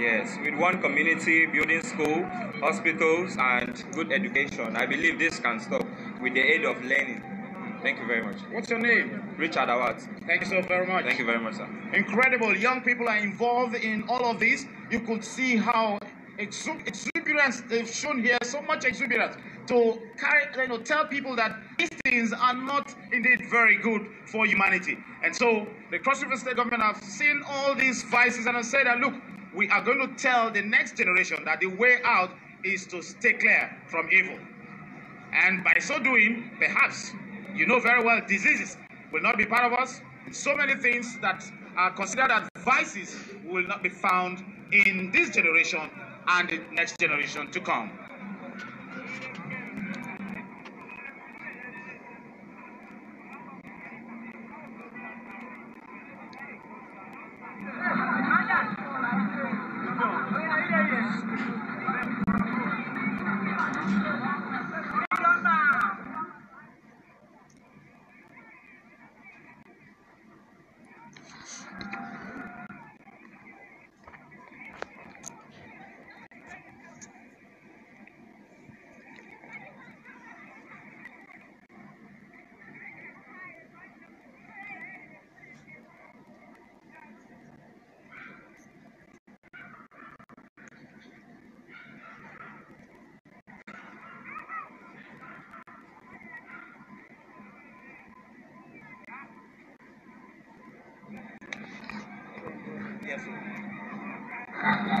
Yes, with one community, building school, hospitals, and good education, I believe this can stop with the aid of learning. Thank you very much. What's your name? Richard Awat. Thank you so very much. Thank you very much, sir. Incredible. Young people are involved in all of this. You could see how exu- exuberance they've shown here, so much exuberance to carry, you know, tell people that these things are not indeed very good for humanity. And so the Cross River State government have seen all these vices and have said that look, we are going to tell the next generation that the way out is to stay clear from evil. And by so doing, perhaps you know very well diseases will not be part of us. So many things that are considered as vices will not be found in this generation and the next generation to come. Yes.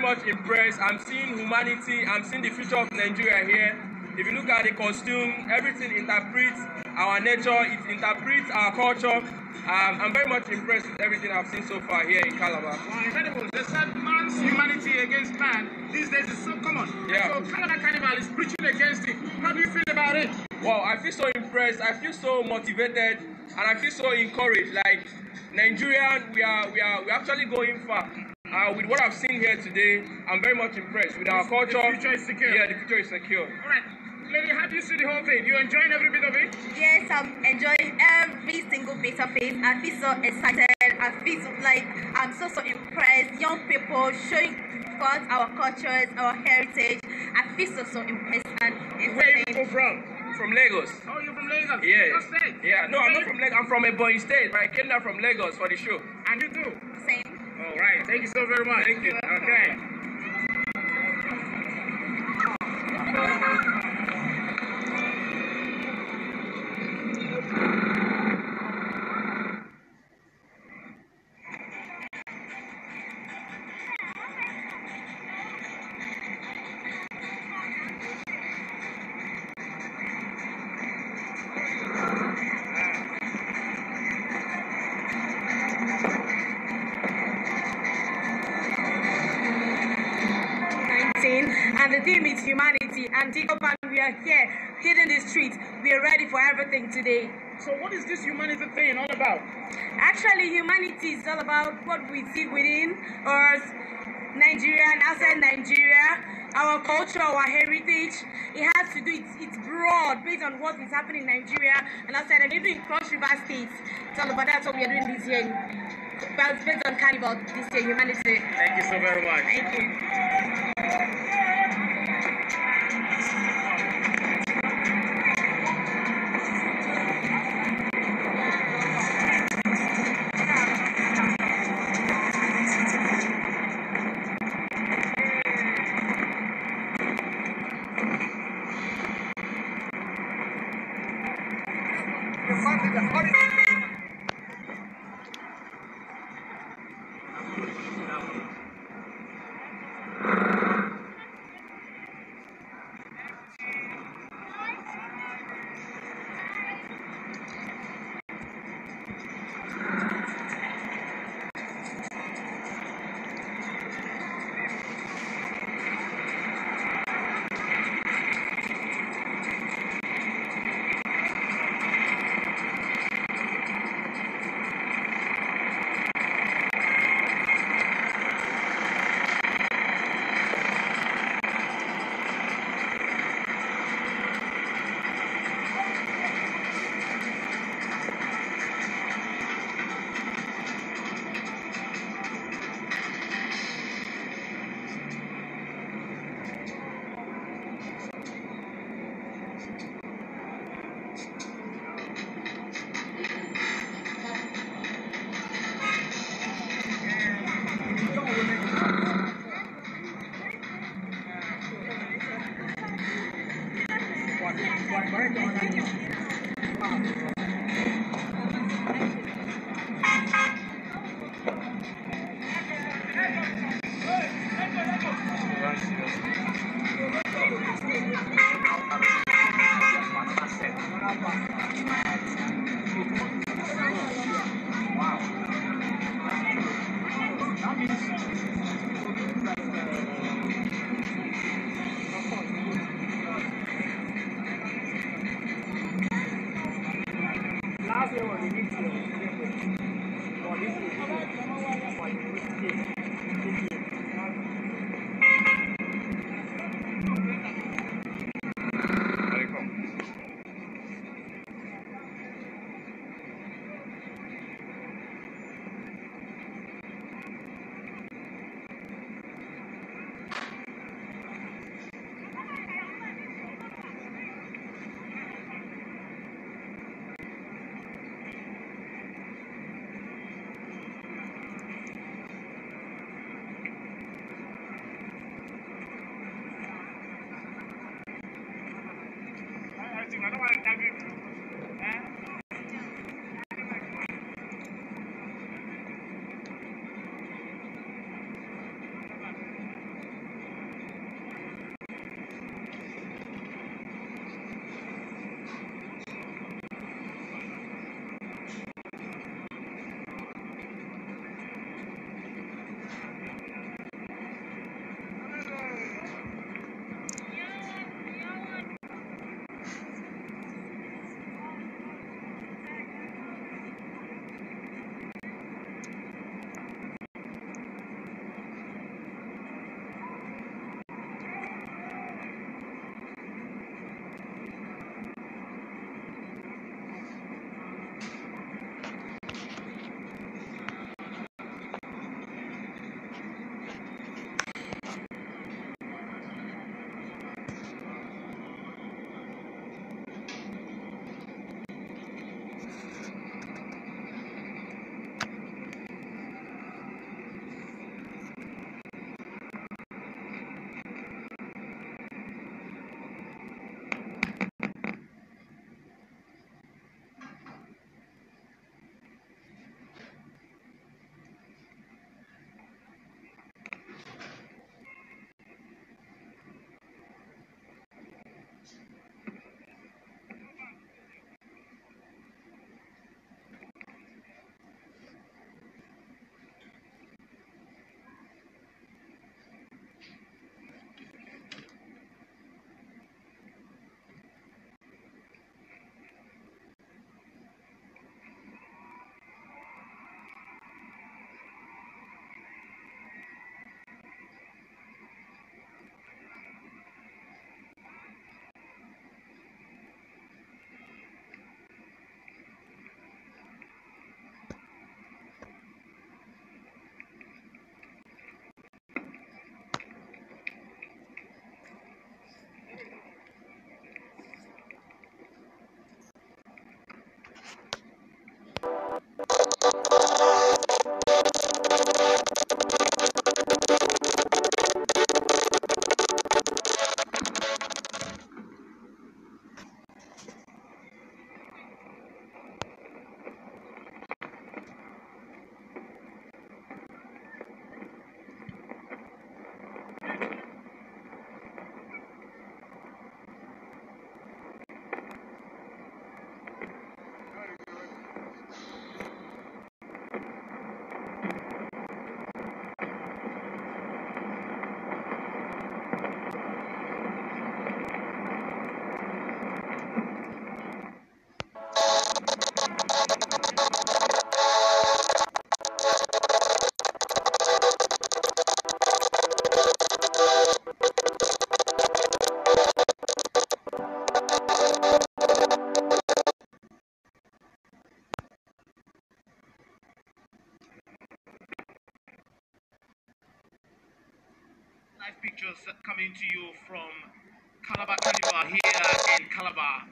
Much impressed. I'm seeing humanity. I'm seeing the future of Nigeria here. If you look at the costume, everything interprets our nature, it interprets our culture. Um, I'm very much impressed with everything I've seen so far here in Calabar. Wow, incredible. They said man's humanity against man these days is so common. Yeah. So Calabar Carnival is preaching against it. How do you feel about it? Wow, I feel so impressed. I feel so motivated, and I feel so encouraged. Like Nigerian, we are we are we are actually going far. Uh, with what I've seen here today, I'm very much impressed with our culture. The future is secure. Yeah, the future is secure. All right. Lady, how do you see the whole thing? You enjoying every bit of it? Yes, I'm enjoying every single bit of it. I feel so excited. I feel so, like I'm so so impressed. Young people showing forth our cultures, our heritage. I feel so so impressed and Where are you people from? From Lagos. Oh, you're from Lagos. Yeah. Your state. Yeah. No, I'm not from Lagos. I'm from Ebonyi State, but I came down from Lagos for the show. And you too. Same. All right. Thank you so very much. Thank you. Okay. Are here, hitting the streets. We are ready for everything today. So what is this humanity thing all about? Actually, humanity is all about what we see within us, Nigeria and outside Nigeria, our culture, our heritage. It has to do, it's, it's broad based on what is happening in Nigeria and outside, and even in Cross River States. It's all about that's what we are doing this year. But it's based on Carnival this year, humanity. Thank you so very much. Thank you. Coming to you from Calabar Carnival here in Calabar,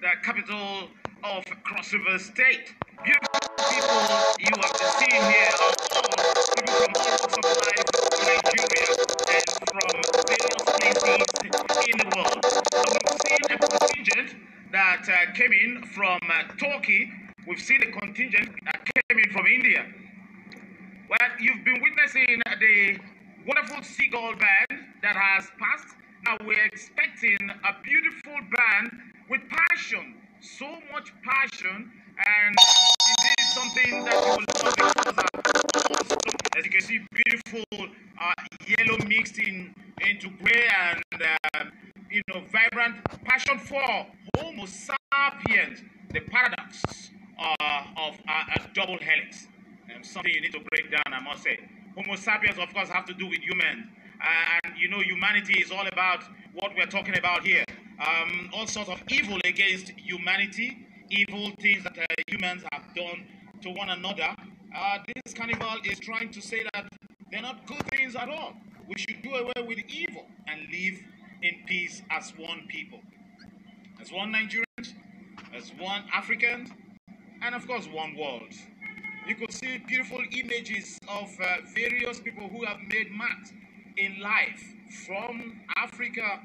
the capital of Cross River State. Beautiful people you have been seeing here are all people from all walks of life in Nigeria and from various places in the world. And we've seen a contingent that uh, came in from uh, Turkey. We've seen a contingent that came in from India. Well, you've been witnessing the wonderful seagull band that has passed. Now we're expecting a beautiful band with passion, so much passion, and indeed something that you will love because as you can see, beautiful uh, yellow mixed in into gray and uh, you know vibrant passion for Homo sapiens, the paradox uh, of a double helix. Um, something you need to break down, I must say. Homo sapiens, of course, have to do with humans. Uh, and you know, humanity is all about what we're talking about here. Um, all sorts of evil against humanity, evil things that uh, humans have done to one another. Uh, this carnival is trying to say that they're not good things at all. We should do away with evil and live in peace as one people, as one Nigerians, as one Africans, and of course, one world you could see beautiful images of uh, various people who have made marks in life from Africa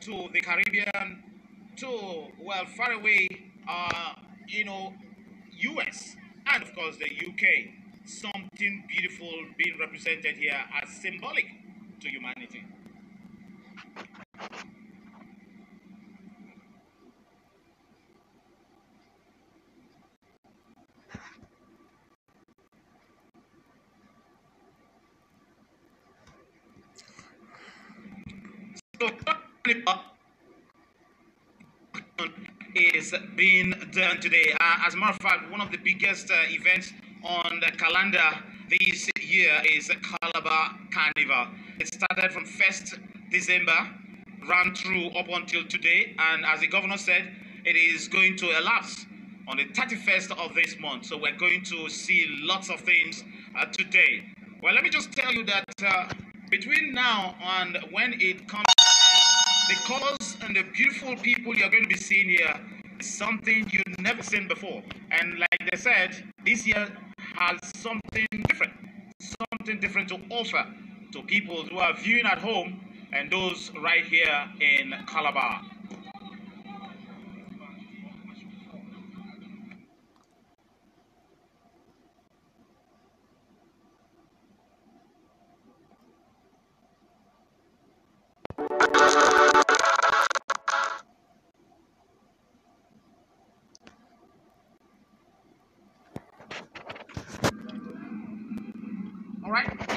to the Caribbean to, well, far away, uh, you know, US and of course the UK. Something beautiful being represented here as symbolic to humanity. Being done today. Uh, as a matter of fact, one of the biggest uh, events on the calendar this year is Calabar Carnival. It started from 1st December, ran through up until today, and as the governor said, it is going to elapse on the 31st of this month. So we're going to see lots of things uh, today. Well, let me just tell you that uh, between now and when it comes the colors and the beautiful people you're going to be seeing here something you've never seen before. And like they said, this year has something different, something different to offer to people who are viewing at home and those right here in Calabar.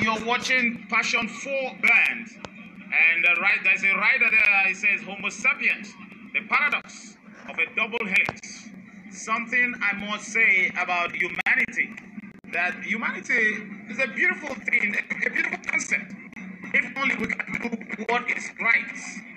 You're watching Passion 4 Band. And uh, right, there's a rider there, it says Homo sapiens, the paradox of a double helix. Something I must say about humanity, that humanity is a beautiful thing, a beautiful concept. If only we can do what is right.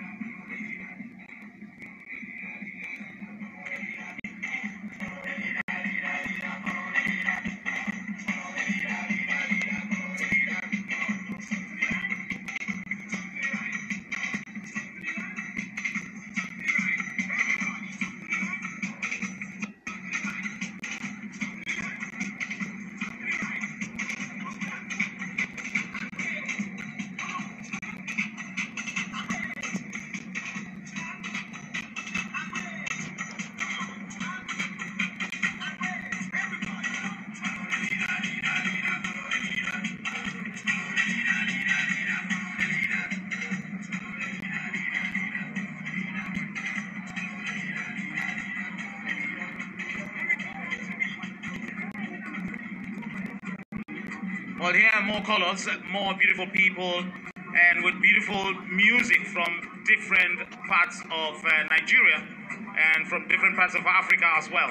Here are more colors, more beautiful people, and with beautiful music from different parts of uh, Nigeria and from different parts of Africa as well.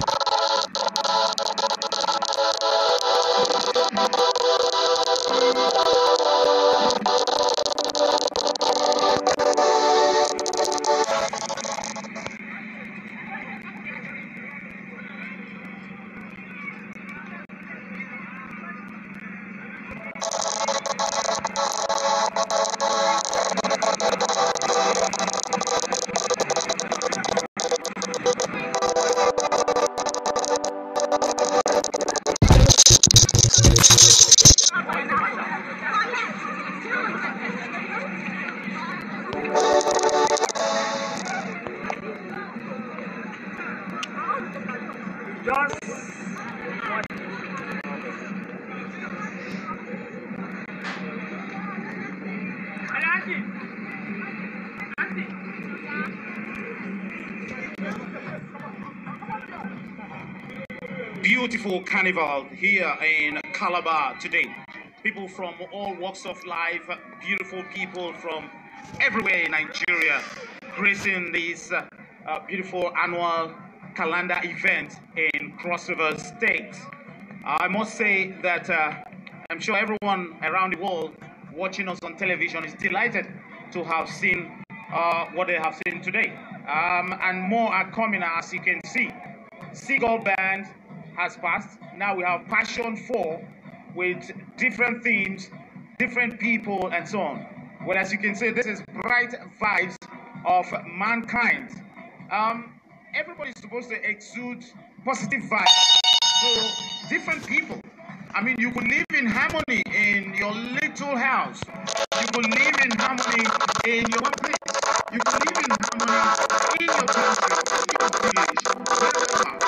beautiful carnival here in Calabar today. People from all walks of life, beautiful people from everywhere in Nigeria gracing this uh, uh, beautiful annual calendar event in Cross River State. I must say that uh, I'm sure everyone around the world watching us on television is delighted to have seen uh, what they have seen today. Um, and more are coming as you can see. Seagull Band has passed. Now we have Passion 4 with different themes, different people, and so on. Well, as you can see, this is bright vibes of mankind. Um, everybody's supposed to exude positive vibes. So, different people. I mean, you could live in harmony in your little house. You could live in harmony in your workplace. You could live in harmony in your country, in your village.